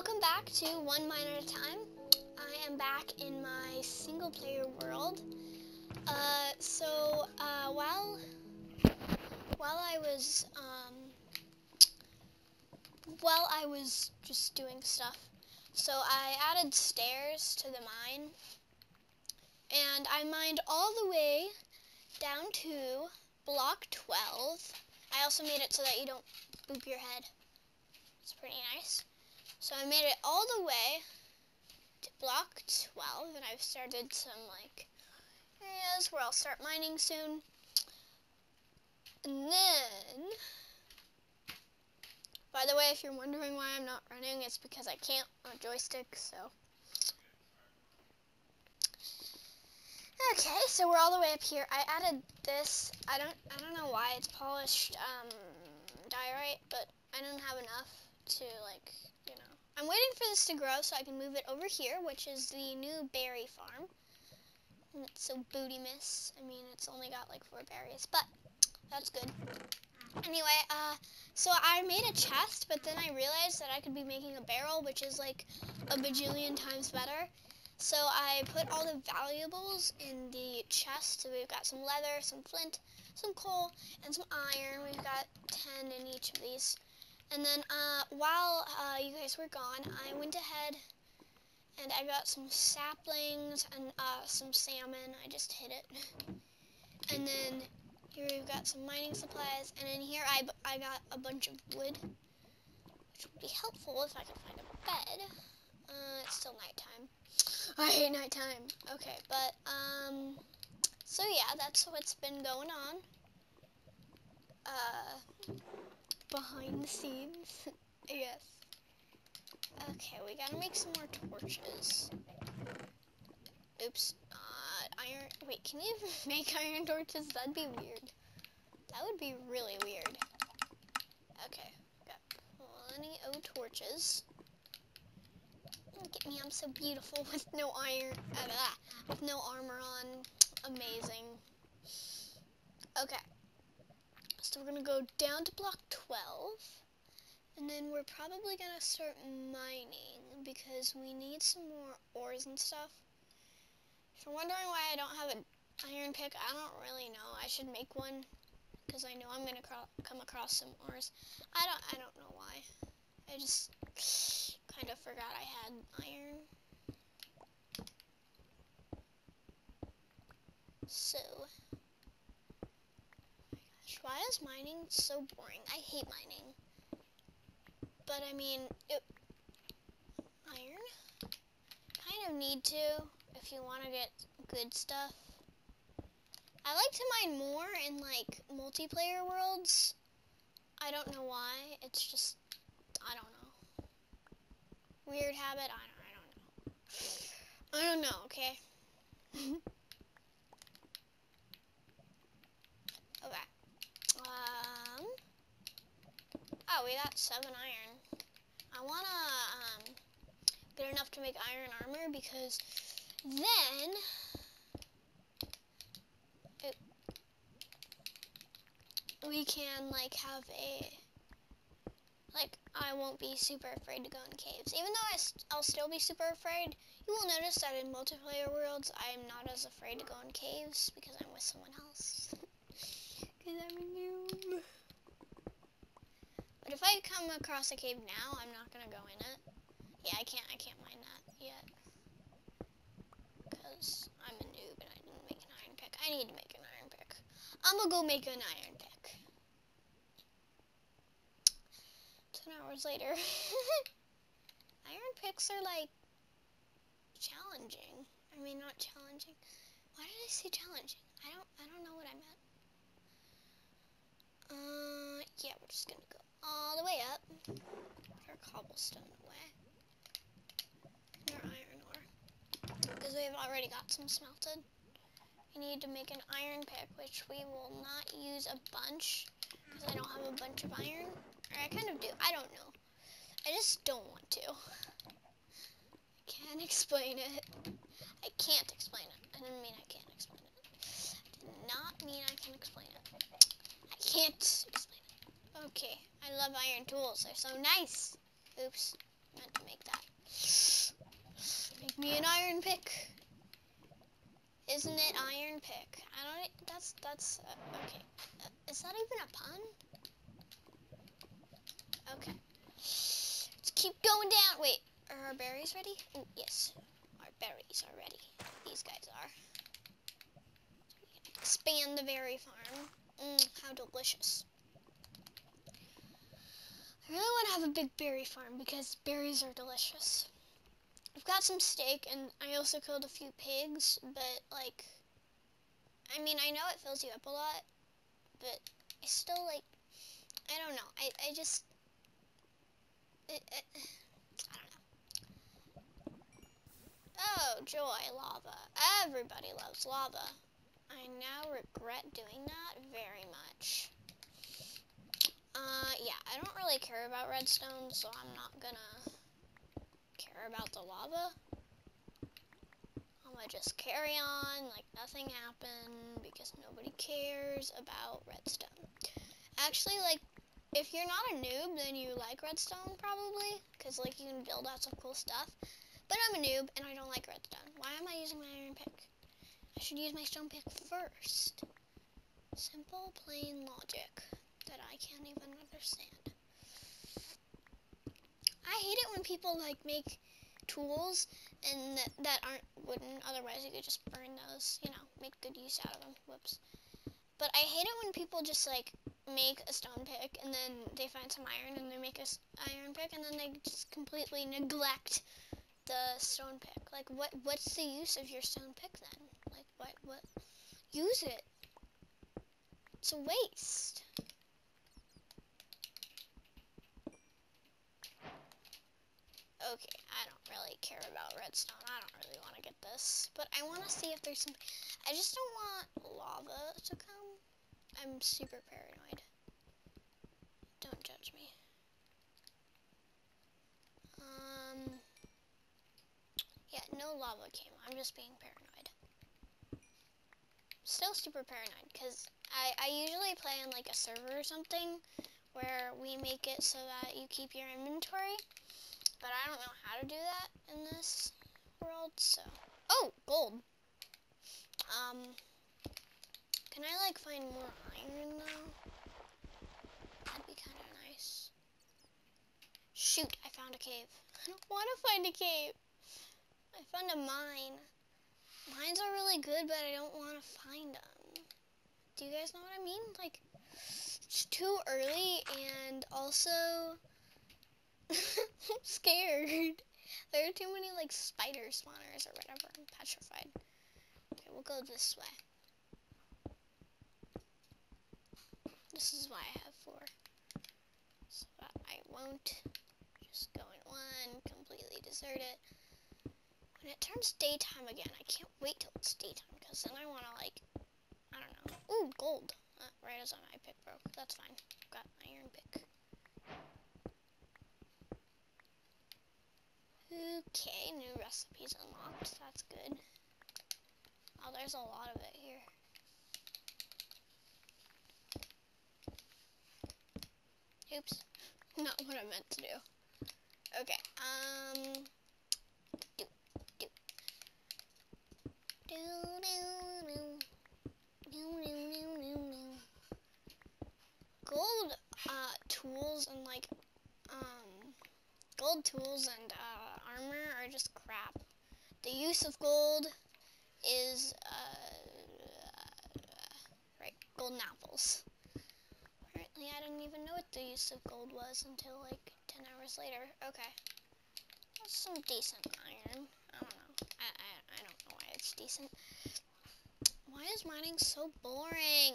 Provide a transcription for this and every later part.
welcome back to One Mine at a Time. I am back in my single player world. Uh, so, uh, while, while I was, um, while I was just doing stuff, so I added stairs to the mine, and I mined all the way down to block 12. I also made it so that you don't boop your head. It's pretty nice. So I made it all the way to block 12, and I've started some, like, areas where I'll start mining soon. And then, by the way, if you're wondering why I'm not running, it's because I can't on joystick, so. Okay, so we're all the way up here. I added this. I don't I don't know why it's polished um, diorite, but I don't have enough to like I'm waiting for this to grow so I can move it over here, which is the new berry farm. And it's so booty miss. I mean, it's only got like four berries, but that's good. Anyway, uh, so I made a chest, but then I realized that I could be making a barrel, which is like a bajillion times better. So I put all the valuables in the chest. So we've got some leather, some flint, some coal, and some iron. We've got 10 in each of these. And then uh, while uh, you guys were gone, I went ahead and I got some saplings and uh, some salmon. I just hit it. And then here we've got some mining supplies. And in here I, I got a bunch of wood, which would be helpful if I could find a bed. Uh, it's still nighttime. I hate nighttime. Okay, but, um, so yeah, that's what's been going on. Uh, behind the scenes, I guess. Okay, we gotta make some more torches. Oops. Uh, iron. Wait, can you make iron torches? That'd be weird. That would be really weird. Okay, got plenty of torches. Look at me, I'm so beautiful with no iron, uh, with no armor on. Amazing. Okay. So we're going to go down to block 12. And then we're probably going to start mining because we need some more ores and stuff. If you're wondering why I don't have an iron pick, I don't really know. I should make one because I know I'm going to come across some ores. I don't, I don't know why. I just kind of forgot I had iron. So, why is mining so boring? I hate mining. But I mean, it, iron, kind of need to if you want to get good stuff. I like to mine more in like multiplayer worlds. I don't know why. It's just, I don't know. Weird habit. I don't, I don't know. I don't know. Okay. okay. Um, oh, we got seven iron. I want to um, get enough to make iron armor because then it, we can like have a like I won't be super afraid to go in caves. Even though I st I'll still be super afraid, you will notice that in multiplayer worlds I am not as afraid to go in caves because I'm with someone else. because I'm a noob. If I come across a cave now, I'm not gonna go in it. Yeah, I can't, I can't mine that yet. Because I'm a noob and I didn't make an iron pick. I need to make an iron pick. I'm gonna go make an iron pick. Ten hours later. iron picks are like challenging. I mean, not challenging. Why did I say challenging? I don't, I don't know what I meant. Uh, yeah, we're just gonna go all the way up. Put our cobblestone away. And our iron ore. Because we've already got some smelted. We need to make an iron pick, which we will not use a bunch. Because I don't have a bunch of iron. Or I kind of do. I don't know. I just don't want to. I can't explain it. I can't explain it. I didn't mean I can't explain it. I did not mean I can explain it I can't explain it. Okay, I love iron tools. They're so nice. Oops, meant to make that. Make me an iron pick. Isn't it iron pick? I don't. That's that's uh, okay. Uh, is that even a pun? Okay. Let's keep going down. Wait, are our berries ready? Ooh, yes, our berries are ready. These guys are. Expand the berry farm. Mmm, how delicious. I really want to have a big berry farm because berries are delicious. I've got some steak and I also killed a few pigs, but like, I mean, I know it fills you up a lot, but I still like, I don't know. I, I just, it, it, I don't know. Oh, joy, lava. Everybody loves lava. I now regret doing that very much. Uh, yeah, I don't really care about redstone, so I'm not gonna care about the lava. I'm gonna just carry on like nothing happened because nobody cares about redstone. Actually, like, if you're not a noob, then you like redstone probably, because like you can build out some cool stuff. But I'm a noob and I don't like redstone. Why am I using my iron pick? I should use my stone pick first. Simple, plain logic that I can't even understand. I hate it when people like make tools and that, that aren't wooden. Otherwise, you could just burn those. You know, make good use out of them. Whoops. But I hate it when people just like make a stone pick and then they find some iron and they make a iron pick and then they just completely neglect the stone pick. Like, what what's the use of your stone pick then? Like, what what? Use it. It's a waste. Okay, I don't really care about redstone. I don't really want to get this. But I want to see if there's some... I just don't want lava to come. I'm super paranoid. Don't judge me. Um... Yeah, no lava came. I'm just being paranoid. Still super paranoid, because I, I usually play on like a server or something where we make it so that you keep your inventory but I don't know how to do that in this world, so. Oh, gold. Um, can I, like, find more iron, though? That'd be kind of nice. Shoot, I found a cave. I don't want to find a cave. I found a mine. Mines are really good, but I don't want to find them. Do you guys know what I mean? Like, it's too early, and also... I'm scared. There are too many like spider spawners or whatever. I'm petrified. Okay, we'll go this way. This is why I have four. So that I won't just go in one, completely desert it. When it turns daytime again, I can't wait till it's daytime because then I want to like, I don't know. Ooh, gold. Uh, right as my pick broke. That's fine. Got my iron pick. Okay, new recipes unlocked. That's good. Oh, there's a lot of it here. Oops. Not what I meant to do. Okay, um... Do, do. Do, do, do. Do, do, do. Gold, uh, tools and, like, um, gold tools and, uh, armor are just crap. The use of gold is, uh, right, golden apples. Apparently I didn't even know what the use of gold was until like 10 hours later. Okay. That's some decent iron. I don't know. I, I, I don't know why it's decent. Why is mining so boring?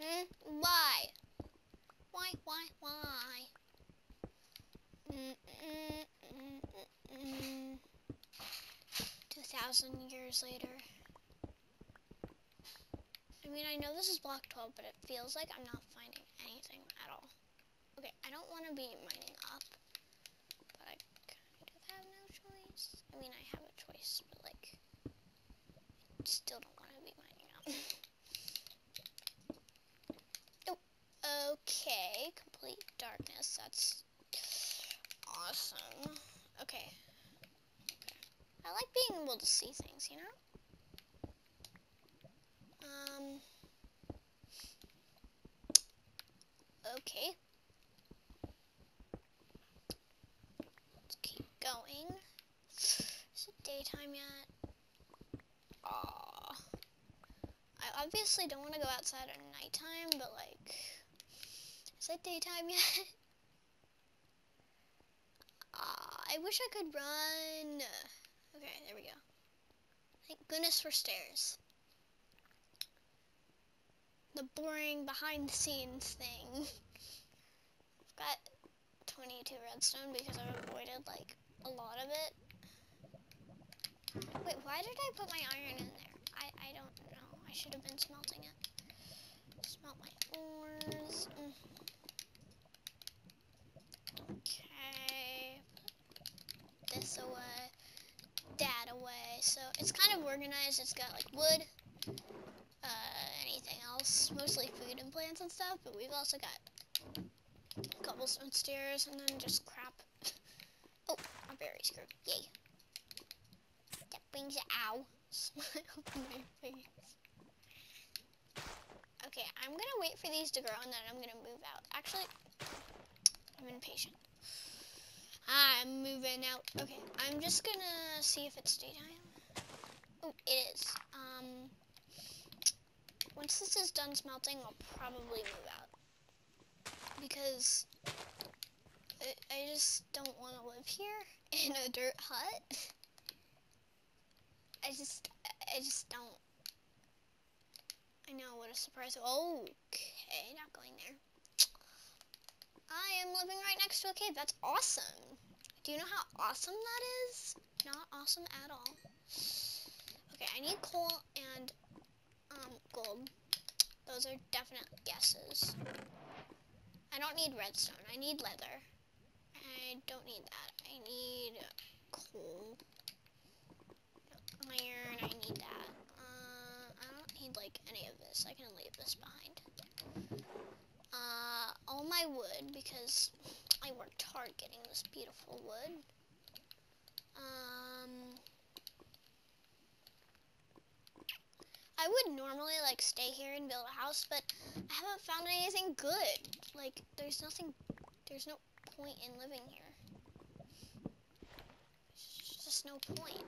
Hmm? Why? Why, why, why? Mm, mm, mm, mm, mm. 2,000 years later. I mean, I know this is block 12, but it feels like I'm not finding anything at all. Okay, I don't want to be mining up, but I kind of have no choice. I mean, I have a choice, but like, I still don't want to be mining up. oh, okay, complete darkness. That's awesome. Okay. I like being able to see things, you know? Um. Okay. Let's keep going. Is it daytime yet? Aw. I obviously don't want to go outside at nighttime, but like, is it daytime yet? I wish I could run. There we go. Thank goodness for stairs. The boring behind the scenes thing. I've got 22 redstone because I've avoided like a lot of it. Wait, why did I put my iron in there? I, I don't know. I should have been smelting it. Smelt my ores. Mm. Okay. Put this away. Away. So it's kind of organized. It's got like wood, uh, anything else, mostly food and plants and stuff, but we've also got cobblestone stairs and then just crap. Oh, my berries grew. Yay. That brings a ow smile on my face. Okay, I'm gonna wait for these to grow and then I'm gonna move out. Actually, I'm impatient. I'm moving out. Okay, I'm just gonna see if it's daytime. Oh, it is. Um, once this is done smelting, I'll probably move out. Because I, I just don't want to live here in a dirt hut. I just, I just don't. I know, what a surprise. Okay, not going there. I am living right next to a cave. That's awesome. Do you know how awesome that is? Not awesome at all. Okay, I need coal and um, gold. Those are definite guesses. I don't need redstone. I need leather. I don't need that. I need coal. Iron, I need that. Uh, I don't need like any of this. I can leave this behind. Uh, all my wood because I worked hard getting this beautiful wood. Um, I would normally like stay here and build a house, but I haven't found anything good. Like, there's nothing, there's no point in living here. There's just no point.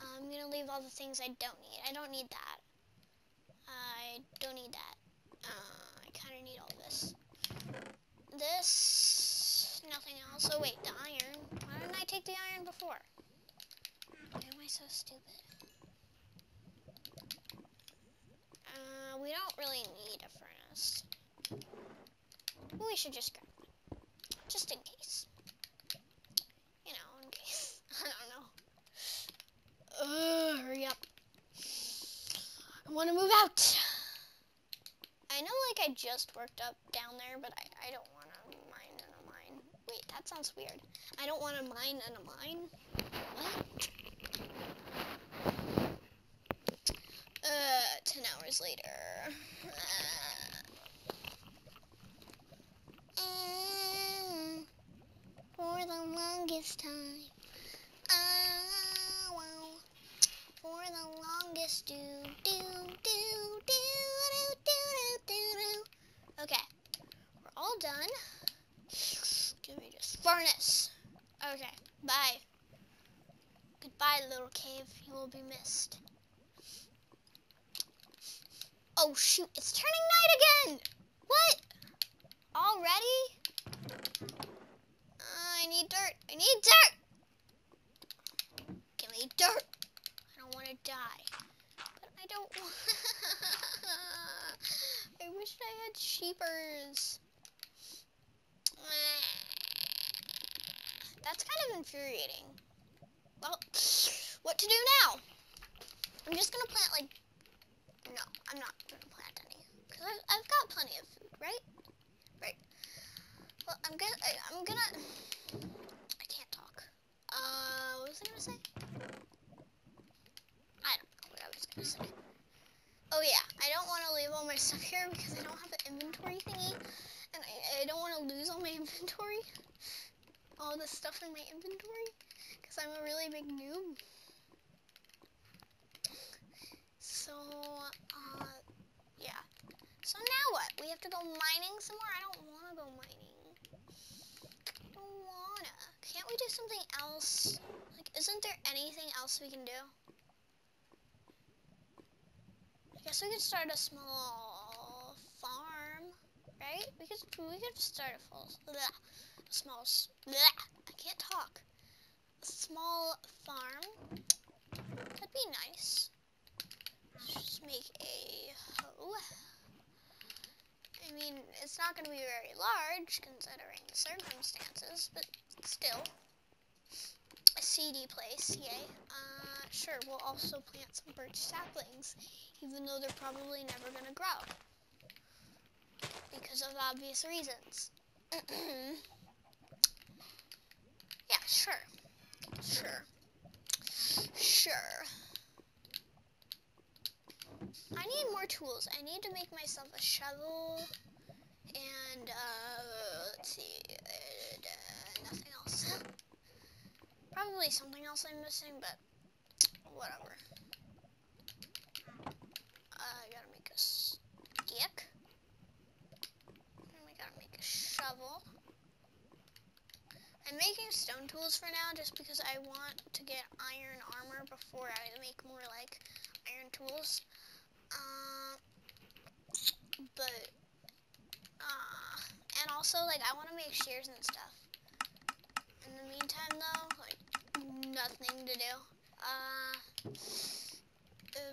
I'm gonna leave all the things I don't need. I don't need that. I don't need that. Uh, I kind of need all this. This, nothing else. Oh wait, the iron. Why didn't I take the iron before? Why am I so stupid? Uh, we don't really need a furnace. We should just grab one. Just in case. You know, in case. I don't know. Ugh, hurry up. I want to move out. I know, like, I just worked up down there, but I, I don't want to mine in a mine. Wait, that sounds weird. I don't want to mine in a mine? What? Uh, 10 hours later. Uh, mm, for the longest time. Uh, well, for the longest do, do, do, do, do, do, do, do, do. Okay, we're all done. Give me this furnace. Okay, bye. Goodbye, little cave. You will be missed. Oh shoot, it's turning night again! What? Already? Uh, I need dirt. I need dirt! Give me dirt. I don't want to die. But I don't want... I wish I had sheepers. That's kind of infuriating. Well, what to do now? I'm just gonna plant like I'm not going to plant any. Because I've, got plenty of food, right? Right. Well, I'm gonna, I, I'm gonna, I can't talk. Uh, what was I to say? I don't know what I was to say. Oh yeah, I don't want to leave all my stuff here because I don't have an inventory thingy. And I, I don't want to lose all my inventory. All the stuff in my inventory. Because I'm a really big noob. So. So now what? We have to go mining somewhere? I don't want to go mining. I don't wanna. Can't we do something else? Like, isn't there anything else we can do? I guess we could start a small farm, right? We could we could start a full bleh, small bleh, I can't talk. A small farm. That'd be nice. Let's just make a hoe. I mean, it's not going to be very large considering the circumstances, but still. A seedy place, yay. Uh, sure, we'll also plant some birch saplings, even though they're probably never going to grow. Because of obvious reasons. yeah, sure. Sure. Sure. I need more tools. I need to make myself a shovel and, uh, let's see, uh, nothing else. Probably something else I'm missing, but whatever. I gotta make a stick. And we gotta make a shovel. I'm making stone tools for now just because I want to get iron armor before I make more like iron tools. Uh, but, uh, and also like I want to make shears and stuff. In the meantime though, like nothing to do. Uh,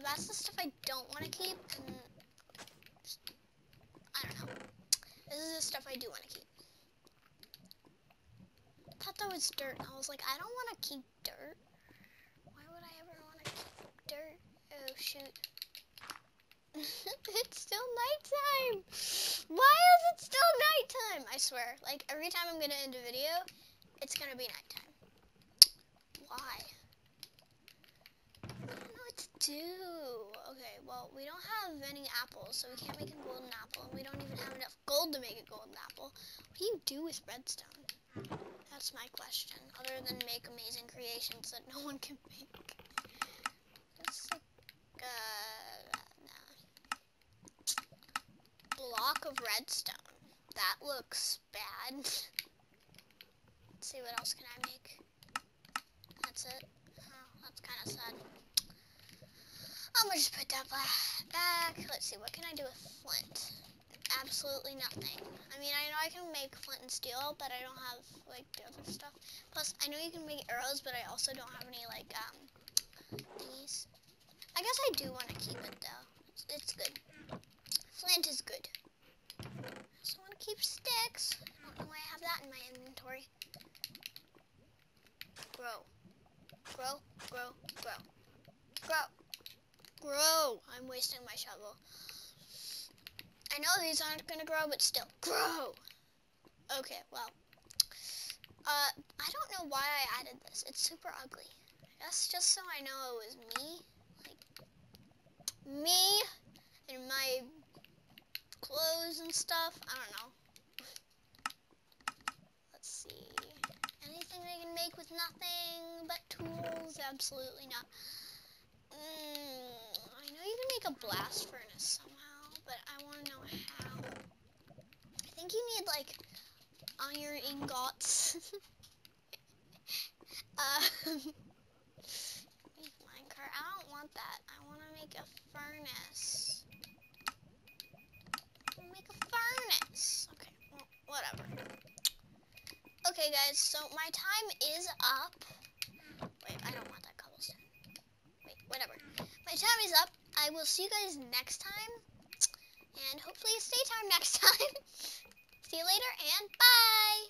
that's the stuff I don't want to keep, and I don't know. This is the stuff I do want to keep. I thought that was dirt, I was like, I don't want to keep dirt. Why would I ever want to keep dirt? Oh, shoot. it's still nighttime! Why is it still nighttime? I swear, like, every time I'm gonna end a video, it's gonna be nighttime. Why? I don't know what to do. Okay, well, we don't have any apples, so we can't make a golden apple, and we don't even have enough gold to make a golden apple. What do you do with redstone? That's my question, other than make amazing creations that no one can make. That's like, uh, block of redstone. That looks bad. Let's see, what else can I make? That's it. Oh, that's kind of sad. I'm gonna just put that back. Let's see, what can I do with flint? Absolutely nothing. I mean, I know I can make flint and steel, but I don't have, like, the other stuff. Plus, I know you can make arrows, but I also don't have any, like, um, thingies. I guess I do want to keep it, though. It's, it's good. Flint is good. I want to keep sticks. I don't know why I have that in my inventory. Grow. Grow, grow, grow. Grow. Grow. I'm wasting my shovel. I know these aren't going to grow, but still. Grow. Okay, well. Uh, I don't know why I added this. It's super ugly. That's just so I know it was me. Like, me and my clothes and stuff. I don't know. Let's see. Anything they can make with nothing but tools? Absolutely not. Mm, I know you can make a blast furnace somehow, but I want to know how. I think you need, like, iron ingots. uh, minecart. I don't want that. I want to make a furnace make furnace. Okay, well, whatever. Okay, guys, so my time is up. Wait, I don't want that cobblestone. Wait, whatever. My time is up. I will see you guys next time. And hopefully stay time next time. see you later, and bye!